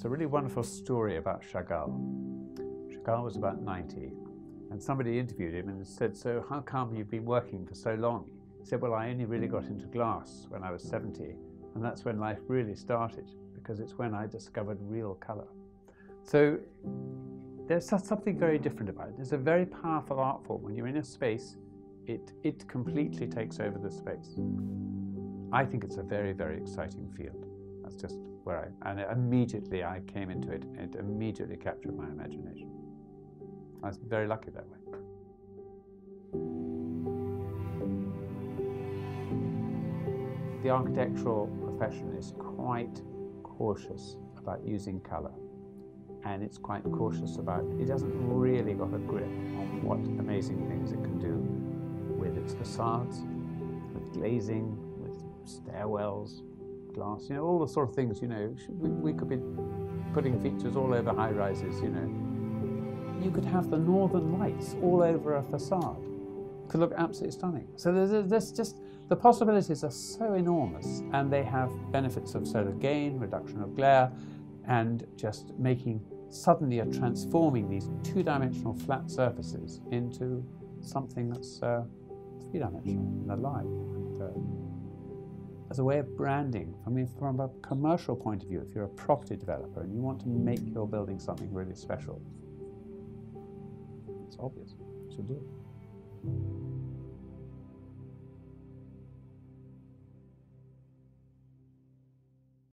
It's a really wonderful story about Chagall. Chagall was about 90, and somebody interviewed him and said, So, how come you've been working for so long? He said, Well, I only really got into glass when I was 70, and that's when life really started, because it's when I discovered real colour. So, there's something very different about it. It's a very powerful art form. When you're in a space, it, it completely takes over the space. I think it's a very, very exciting field. That's just where I, and immediately I came into it, it immediately captured my imagination. I was very lucky that way. The architectural profession is quite cautious about using colour and it's quite cautious about it hasn't really got a grip on what amazing things it can do with its facades, with glazing, with stairwells, glass, you know, all the sort of things, you know, we, we could be putting features all over high rises, you know. You could have the northern lights all over a facade. Could look absolutely stunning. So there's, there's just, the possibilities are so enormous and they have benefits of solar gain, reduction of glare, and just making suddenly a transforming these two-dimensional flat surfaces into something that's uh, three-dimensional and alive. And, uh, as a way of branding. I mean, from a commercial point of view, if you're a property developer and you want to make your building something really special, it's obvious. You should do it.